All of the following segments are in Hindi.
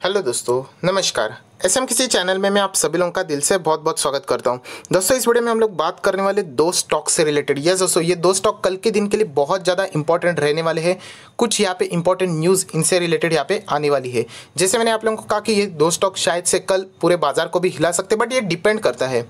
हेलो दोस्तों, नमस्कार। एस एम किसी चैनल में मैं आप सभी लोगों का दिल से बहुत बहुत स्वागत करता हूँ। दोस्तों, इस वीडियो में हम लोग बात करने वाले दो स्टॉक से रिलेटेड यस दोस्तों, ये दो स्टॉक कल के दिन के लिए बहुत ज़्यादा इंपॉर्टेंट रहने वाले हैं। कुछ यहाँ पे इंपॉर्टेंट न्यूज़ इनसे रिलेटेड यहाँ पे आने वाली है। जैसे मैंने आप लोगों को कहा कि ये दो स्टॉक शायद से कल पूरे बाज़ार को भी हिला सकते बट ये डिपेंड करता है।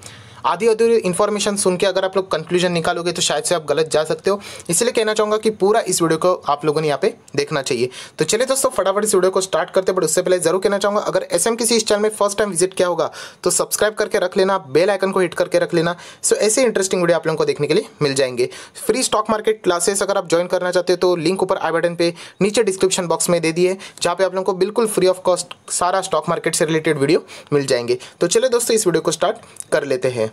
आधी अधूरी इन्फॉर्मेशन सुन के अगर आप लोग कंक्लूजन निकालोगे तो शायद से आप गलत जा सकते हो। इसलिए कहना चाहूँगा कि पूरा इस वीडियो को आप लोगों ने यहाँ पे देखना चाहिए। तो चलिए दोस्तों, फटाफट इस वीडियो को स्टार्ट करते बट उससे पहले ज़रूर कहना चाहूँगा, अगर एस एम किसी इस चैनल में फ़र्स्ट टाइम विज़िट किया होगा तो सब्सक्राइब करके रख लेना बेल आइकन को हिट करके रख लेना। सो ऐसे इंटरेस्टिंग वीडियो आप लोगों को देखने के लिए मिल जाएँगे। फ्री स्टॉक मार्केट क्लासेस अगर आप ज्वाइन करना चाहते हो तो लिंक ऊपर आई बटन पे नीचे डिस्क्रिप्शन बॉक्स में दे दिए, जहाँ पे आप लोगों को बिल्कुल फ्री ऑफ़ कॉस्ट सारा स्टॉक मार्केट से रिलेटेड वीडियो मिल जाएँगे। तो चलिए दोस्तों, इस वीडियो को स्टार्ट कर लेते हैं।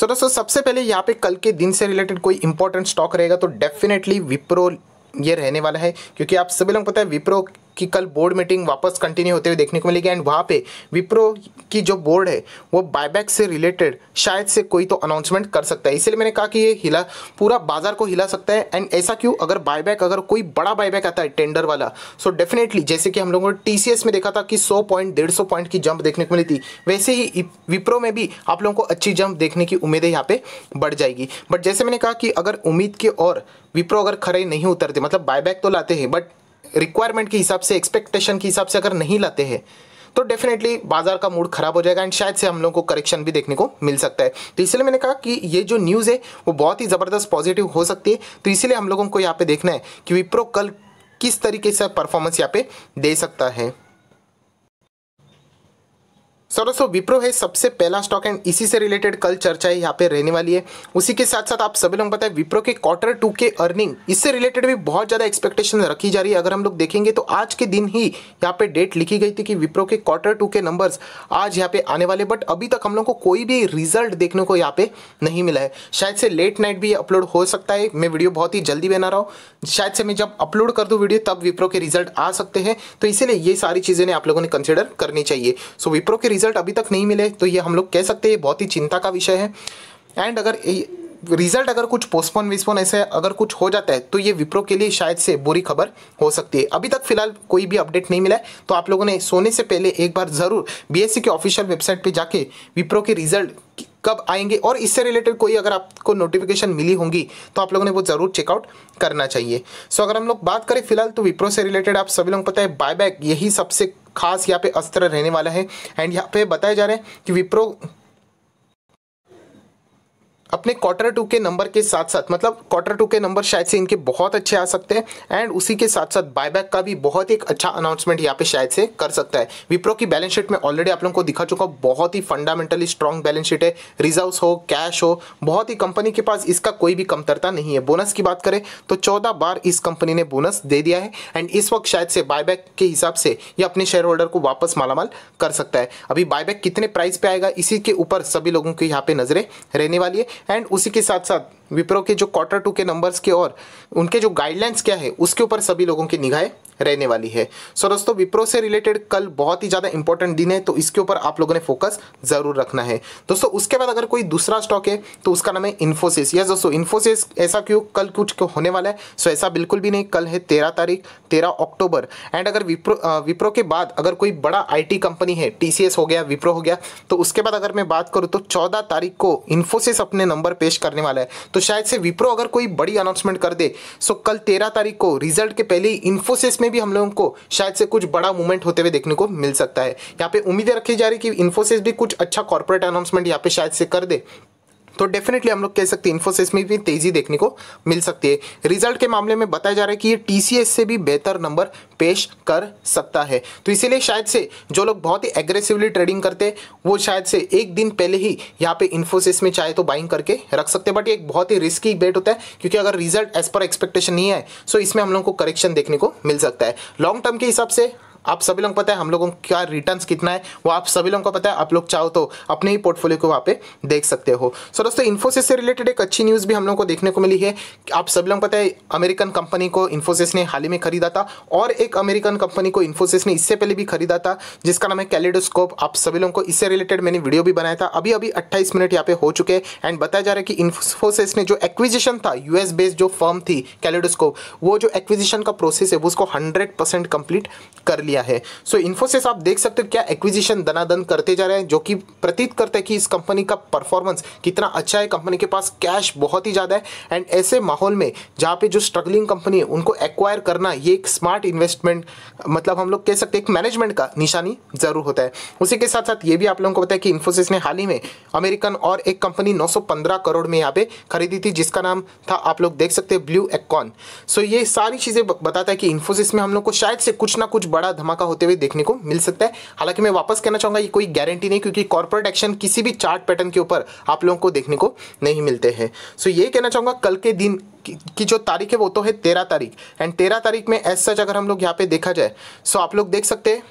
सो दोस्तों, सबसे पहले यहाँ पे कल के दिन से रिलेटेड कोई इंपॉर्टेंट स्टॉक रहेगा तो डेफिनेटली विप्रो ये रहने वाला है, क्योंकि आप सभी लोग पता है, विप्रो कि कल बोर्ड मीटिंग वापस कंटिन्यू होते हुए देखने को मिलेगी। एंड वहाँ पे विप्रो की जो बोर्ड है, वो बायबैक से रिलेटेड शायद से कोई तो अनाउंसमेंट कर सकता है। इसलिए मैंने कहा कि ये हिला, पूरा बाज़ार को हिला सकता है। एंड ऐसा क्यों? अगर बायबैक अगर कोई बड़ा बायबैक आता है टेंडर वाला सो so डेफिनेटली जैसे कि हम लोगों ने टीसीएस में देखा था कि सौ पॉइंट डेढ़ सौ पॉइंट की जंप देखने को मिली थी, वैसे ही विप्रो में भी आप लोगों को अच्छी जंप देखने की उम्मीदें यहाँ पे बढ़ जाएगी। बट जैसे मैंने कहा कि अगर उम्मीद के और विप्रो अगर खड़े नहीं उतरते मतलब बायबैक तो लाते हैं बट रिक्वायरमेंट के हिसाब से एक्सपेक्टेशन के हिसाब से अगर नहीं लाते हैं तो डेफिनेटली बाज़ार का मूड खराब हो जाएगा एंड शायद से हम लोग को करेक्शन भी देखने को मिल सकता है। तो इसलिए मैंने कहा कि ये जो न्यूज़ है, वो बहुत ही ज़बरदस्त पॉजिटिव हो सकती है। तो इसीलिए हम लोगों को यहाँ पे देखना है कि विप्रो कल किस तरीके से परफॉर्मेंस यहाँ पे दे सकता है। सो दोस्तों विप्रो है सबसे पहला स्टॉक एंड इसी से रिलेटेड कल चर्चा यहाँ पे रहने वाली है। उसी के साथ साथ आप सभी लोग है, विप्रो के क्वार्टर टू के अर्निंग इससे रिलेटेड भी बहुत ज़्यादा एक्सपेक्टेशन रखी जा रही है। अगर हम लोग देखेंगे तो आज के दिन ही यहाँ पे डेट लिखी गई थी कि विप्रो के क्वार्टर टू के नंबर्स आज यहाँ पे आने वाले बट अभी तक हम लोग को कोई भी रिज़ल्ट देखने को यहाँ पे नहीं मिला है। शायद से लेट नाइट भी अपलोड हो सकता है। मैं वीडियो बहुत ही जल्दी बना रहा हूँ। शायद से मैं जब अपलोड कर दूँ वीडियो तब विप्रो के रिज़ल्ट आ सकते हैं। तो इसीलिए ये सारी चीज़ें आप लोगों ने कंसिडर करनी चाहिए। सो विप्रो के रिज़ल्ट अभी तक नहीं मिले तो ये हम लोग कह सकते हैं बहुत ही चिंता का विषय है। एंड अगर रिज़ल्ट अगर कुछ पोस्टपोन विस्पोन ऐसे अगर कुछ हो जाता है तो ये विप्रो के लिए शायद से बुरी खबर हो सकती है। अभी तक फ़िलहाल कोई भी अपडेट नहीं मिला है तो आप लोगों ने सोने से पहले एक बार ज़रूर बीएससी के ऑफिशियल वेबसाइट पे जाके विप्रो के रिज़ल्ट कब आएँगे? और इससे रिलेटेड कोई अगर आपको नोटिफिकेशन मिली होंगी तो आप लोगों ने वो ज़रूर चेकआउट करना चाहिए। सो अगर हम लोग बात करें फ़िलहाल तो विप्रो से रिलेटेड आप सभी लोग पता है बायबैक यही सबसे खास यहाँ पे अस्त्र रहने वाला है। एंड यहाँ पे बताया जा रहा है कि विप्रो अपने क्वार्टर टू के नंबर के साथ साथ मतलब क्वार्टर टू के नंबर शायद से इनके बहुत अच्छे आ सकते हैं एंड उसी के साथ साथ बायबैक का भी बहुत एक अच्छा अनाउंसमेंट यहाँ पे शायद से कर सकता है। विप्रो की बैलेंस शीट में ऑलरेडी आप लोगों को दिखा चुका हूँ, बहुत ही फंडामेंटली स्ट्रॉन्ग बैलेंस शीट है। रिज़र्व हो कैश हो, बहुत ही कंपनी के पास इसका कोई भी कमतरता नहीं है। बोनस की बात करें तो चौदह बार इस कंपनी ने बोनस दे दिया है एंड इस वक्त शायद से बायबैक के हिसाब से ये अपने शेयर होल्डर को वापस मालामाल कर सकता है। अभी बायबैक कितने प्राइस पे आएगा, इसी के ऊपर सभी लोगों की यहाँ पे नज़रें रहने वाली है। एंड उसी के साथ साथ विप्रो के जो क्वार्टर टू के नंबर्स के और उनके जो गाइडलाइंस क्या है, उसके ऊपर सभी लोगों की निगाहें रहने वाली है। सो दोस्तों, विप्रो से रिलेटेड कल बहुत ही ज़्यादा इंपॉर्टेंट दिन है तो इसके ऊपर आप लोगों ने फोकस ज़रूर रखना है। दोस्तों, उसके बाद अगर कोई दूसरा स्टॉक है तो उसका नाम है इन्फोसिस यस दोस्तों इन्फोसिस ऐसा क्यों कल कुछ क्यों होने वाला है? सो ऐसा बिल्कुल भी नहीं, कल है तेरह तारीख, तेरह अक्टूबर। एंड अगर विप्रो विप्रो के बाद अगर कोई बड़ा आईटी कंपनी है टीसीएस हो गया, विप्रो हो गया तो उसके बाद अगर मैं बात करूँ तो चौदह तारीख को इन्फोसिस अपने नंबर पेश करने वाला है। तो शायद से विप्रो अगर कोई बड़ी अनाउंसमेंट कर दे सो कल तेरह तारीख को रिज़ल्ट के पहले ही इन्फोसिस में भी हम लोगों को शायद से कुछ बड़ा मूवमेंट होते हुए देखने को मिल सकता है। यहाँ पे उम्मीदें रखी जा रही कि इन्फोसिस भी कुछ अच्छा कॉर्पोरेट अनाउंसमेंट यहाँ पे शायद से कर दे। तो डेफिनेटली हम लोग कह सकते हैं इन्फोसिस में भी तेज़ी देखने को मिल सकती है। रिज़ल्ट के मामले में बताया जा रहा है कि ये टीसीएस से भी बेहतर नंबर पेश कर सकता है। तो इसीलिए शायद से जो लोग बहुत ही एग्रेसिवली ट्रेडिंग करते हैं, वो शायद से एक दिन पहले ही यहाँ पे इन्फोसिस में चाहे तो बाइंग करके रख सकते हैं। बट एक बहुत ही रिस्की बेट होता है, क्योंकि अगर रिज़ल्ट एज पर एक्सपेक्टेशन नहीं है सो इसमें हम लोग को करेक्शन देखने को मिल सकता है। लॉन्ग टर्म के हिसाब से आप सभी लोगों पता है हम लोगों का रिटर्न्स कितना है? वो आप सभी लोगों को पता है। आप लोग चाहो तो अपने ही पोर्टफोलियो को वहाँ पे देख सकते हो। सो दोस्तों इन्फोसिस से रिलेटेड एक अच्छी न्यूज़ भी हम लोगों को देखने को मिली है। आप सभी लोगों पता है अमेरिकन कंपनी को इन्फोसिस ने हाल ही में खरीदा था और एक अमेरिकन कंपनी को इन्फोसिस ने इससे पहले भी खरीदा था, जिसका नाम है कैलिडोस्कोप आप सभी लोगों को इससे रिलेटेड मैंने वीडियो भी बनाया था। अभी अभी अट्ठाईस मिनट यहाँ पे हो चुके हैं एंड बताया जा रहा है कि इन्फोसिस ने जो एक्विजिशन था यूएस बेस्ड जो फर्म थी कैलिडोस्कोप वो जो एक्विजिशन का प्रोसेस है उसको हंड्रेड कंप्लीट कर लिया है। सो so, इन्फोसिस आप देख सकते हो क्या एक्विजिशन दनादन करते जा रहे हैं जो कि प्रतीत करता है कि इस कंपनी का परफॉर्मेंस कितना अच्छा है। कंपनी के पास कैश बहुत ही ज़्यादा है। एंड ऐसे माहौल में जहाँ पे जो स्ट्रगलिंग कंपनी है उनको एक्वायर करना ये एक स्मार्ट इन्वेस्टमेंट मतलब हम लोग कह सकते हैं एक मैनेजमेंट का निशानी ज़रूर होता है। उसी के साथ साथ ये भी आप लोगों को है कि इन्फोसिस ने हाल ही में अमेरिकन और एक कंपनी 915 करोड़ में यहाँ पे खरीदी थी जिसका नाम था आप लोग देख सकते हैं ब्लू एक्कॉन सो ये सारी चीज़ें बताता है कि इन्फोसिस में हम लोग को शायद से कुछ ना कुछ बड़ा धमाका होते हुए देखने को मिल सकता है। हालाँकि मैं वापस कहना चाहूँगा, ये कोई गारंटी नहीं, क्योंकि कॉर्पोरेट एक्शन किसी भी चार्ट पैटर्न के ऊपर आप लोगों को देखने को नहीं मिलते हैं। सो ये कहना चाहूँगा, कल के दिन की जो तारीख है, वो तो है तेरह तारीख। एंड तेरह तारीख में एज सच अगर हम लोग यहाँ पे देखा जाए सो आप लोग देख सकते हैं।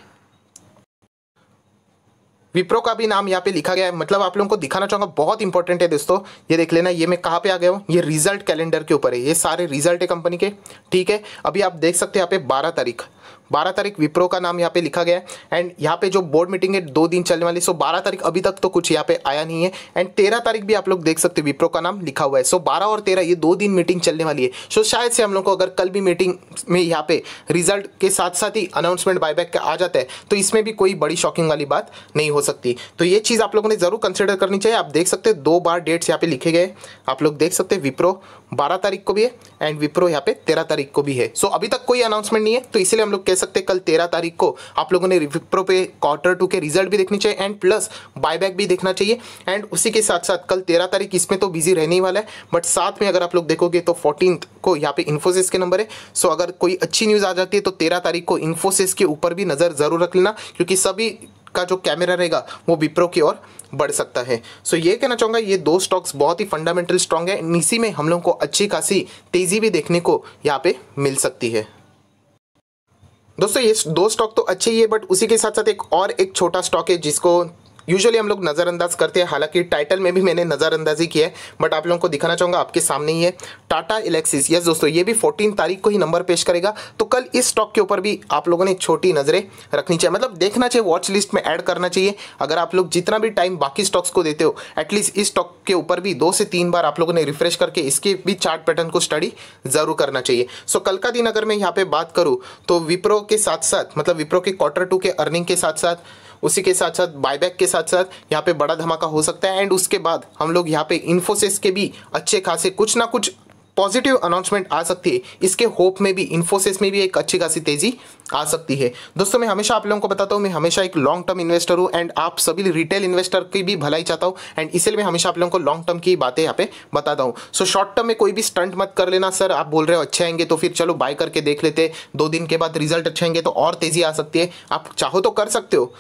विप्रो का भी नाम यहाँ पे लिखा गया है। मतलब आप लोगों को दिखाना चाहूँगा, बहुत इंपॉर्टेंट है दोस्तों। ये देख लेना, ये मैं कहाँ पे आ गया हूँ? ये रिज़ल्ट कैलेंडर के ऊपर है। ये सारे रिज़ल्ट है कंपनी के, ठीक है? अभी आप देख सकते हैं यहाँ पे बारह तारीख। बारह तारीख विप्रो का नाम यहाँ पे लिखा गया है। एंड यहाँ पे जो बोर्ड मीटिंग है, दो दिन चलने वाली सो बारह तारीख अभी तक तो कुछ यहाँ पे आया नहीं है। एंड तेरह तारीख भी आप लोग देख सकते हैं, विप्रो का नाम लिखा हुआ है। सो बारह और तेरह, ये दो दिन मीटिंग चलने वाली है। सो शायद से हम लोग को अगर कल भी मीटिंग में यहाँ पे रिज़ल्ट के साथ साथ ही अनाउंसमेंट बायबैक का आ जाता है तो इसमें भी कोई बड़ी शॉकिंग वाली बात नहीं हो सकती। तो ये चीज़ आप लोगों ने ज़रूर कंसिडर करनी चाहिए। आप देख सकते हैं, दो बार डेट्स यहाँ पे लिखे गए आप लोग देख सकते हैं, विप्रो बारह तारीख को भी है एंड विप्रो यहाँ पे तेरह तारीख को भी है। सो अभी तक कोई अनाउंसमेंट नहीं है तो इसलिए हम लोग सकते कल तेरह तारीख को। आप लोगों ने विप्रो पे क्वार्टर टू के रिज़ल्ट भी देखनी चाहिए एंड प्लस बायबैक भी देखना चाहिए। एंड उसी के साथ साथ कल तेरह तारीख इसमें तो बिज़ी रहने ही वाला है। बट साथ में अगर आप लोग देखोगे तो फोर्टीन को यहाँ पे इन्फोसिस के नंबर है। सो अगर कोई अच्छी न्यूज़ आ जाती है तो तेरह तारीख को इन्फोसिस के ऊपर भी नज़र ज़रूर रख लेना। क्योंकि सभी का जो कैमरा रहेगा वो विप्रो की ओर बढ़ सकता है। सो so, ये कहना चाहूँगा ये दो स्टॉक्स बहुत ही फंडामेंटल स्ट्रॉन्ग है। इसी में हम लोग को अच्छी खासी तेज़ी भी देखने को यहाँ पे मिल सकती है। दोस्तों, ये दो स्टॉक तो अच्छे ही है बट उसी के साथ साथ एक और, एक छोटा स्टॉक है जिसको यूजुअली हम लोग नज़रअंदाज करते हैं, हालाँकि टाइटल में भी मैंने नज़रअंदाजी किया है बट आप लोगों को दिखाना चाहूँगा, आपके सामने ही है टाटा इलेक्सिस यस दोस्तों, ये भी फोर्टीन तारीख को ही नंबर पेश करेगा। तो कल इस स्टॉक के ऊपर भी आप लोगों ने छोटी नज़रें रखनी चाहिए। मतलब देखना चाहिए वॉच लिस्ट में ऐड करना चाहिए। अगर आप लोग जितना भी टाइम बाकी स्टॉक्स को देते हो एटलीस्ट इस स्टॉक के ऊपर भी दो से तीन बार आप लोगों ने रिफ्रेश करके इसके भी चार्ट पैटर्न को स्टडी ज़रूर करना चाहिए। सो कल का दिन अगर मैं यहाँ पे बात करूँ तो विप्रो के साथ साथ मतलब विप्रो के क्वार्टर टू के अर्निंग के साथ साथ उसी के साथ साथ बायबैक के साथ साथ यहाँ पे बड़ा धमाका हो सकता है। एंड उसके बाद हम लोग यहाँ पे इन्फोसिस के भी अच्छे खासे कुछ ना कुछ पॉजिटिव अनाउंसमेंट आ सकती है। इसके होप में भी इन्फोसिस में भी एक अच्छी खासी तेज़ी आ सकती है। दोस्तों, मैं हमेशा आप लोगों को बताता हूँ, मैं हमेशा एक लॉन्ग टर्म इन्वेस्टर हूँ एंड आप सभी रिटेल इन्वेस्टर की भी भलाई चाहता हूँ। एंड इसलिए मैं हमेशा आप लोगों को लॉन्ग टर्म की बातें यहाँ पे बताता हूँ। सो शॉर्ट टर्म में कोई भी स्टंट मत कर लेना सर आप बोल रहे हो अच्छे आएँगे तो फिर चलो बाय करके देख लेते। दो दिन के बाद रिज़ल्ट अच्छे आएँगे तो और तेज़ी आ सकती है। आप चाहो तो कर सकते हो।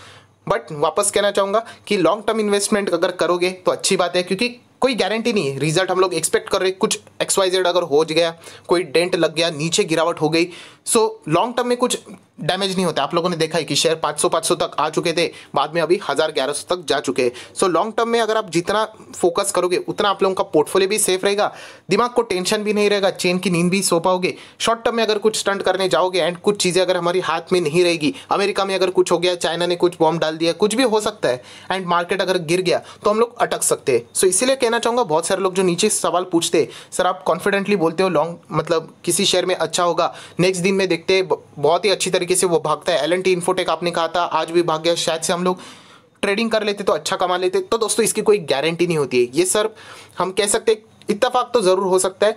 बट वापस कहना चाहूँगा कि लॉन्ग टर्म इन्वेस्टमेंट अगर करोगे तो अच्छी बात है, क्योंकि कोई गारंटी नहीं है। रिज़ल्ट हम लोग एक्सपेक्ट कर रहे कुछ एक्सवाइजेड अगर हो गया, कोई डेंट लग गया, नीचे गिरावट हो गई सो लॉन्ग टर्म में कुछ डैमेज नहीं होता। आप लोगों ने देखा है कि शेयर 500 500 तक आ चुके थे, बाद में अभी हज़ार ग्यारह सौ तक जा चुके हैं। सो लॉन्ग टर्म में अगर आप जितना फोकस करोगे, उतना आप लोगों का पोर्टफोलियो भी सेफ़ रहेगा। दिमाग को टेंशन भी नहीं रहेगा चेन की नींद भी सो पाओगे। शॉर्ट टर्म में अगर कुछ स्टंट करने जाओगे एंड कुछ चीज़ें अगर हमारी हाथ में नहीं रहेगी, अमेरिका में अगर कुछ हो गया, चाइना ने कुछ बॉम्ब डाल दिया, कुछ भी हो सकता है एंड मार्केट अगर गिर गया तो हम लोग अटक सकते हैं। सो इसीलिए कहना चाहूँगा, बहुत सारे लोग जो नीचे सवाल पूछते सर, आप कॉन्फिडेंटली बोलते हो लॉन्ग मतलब किसी शेयर में अच्छा होगा नेक्स्ट दिन में देखते बहुत ही अच्छी तरीके से वो भागता है। एल एन टी इन्फोटेक आपने कहा था, आज भी भाग गया, शायद से हम लोग ट्रेडिंग कर लेते तो अच्छा कमा लेते। तो दोस्तों, इसकी कोई गारंटी नहीं होती है। ये सर हम कह सकते इतफाक तो ज़रूर हो सकता है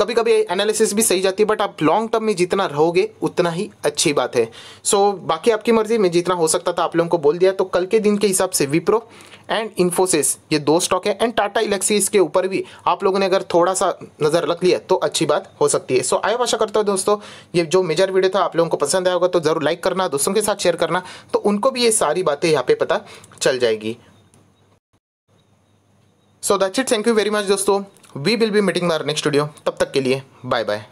कभी कभी एनालिसिस भी सही जाती है बट आप लॉन्ग टर्म में जितना रहोगे उतना ही अच्छी बात है। सो so, बाकी आपकी मर्ज़ी में जितना हो सकता था आप लोगों को बोल दिया। तो कल के दिन के हिसाब से विप्रो एंड इन्फोसिस ये दो स्टॉक है। एंड टाटा इलेक्सिस के ऊपर भी आप लोगों ने अगर थोड़ा सा नज़र रख लिया तो अच्छी बात हो सकती है। सो so, आया आशा करता हूँ दोस्तों ये जो मेजर वीडियो था आप लोगों को पसंद आया होगा तो ज़रूर लाइक करना दोस्तों के साथ शेयर करना। तो उनको भी ये सारी बातें यहाँ पे पता चल जाएगी। So that's it thank you very much दोस्तों। We will be meeting more next studio तब तक के लिए बाय बाय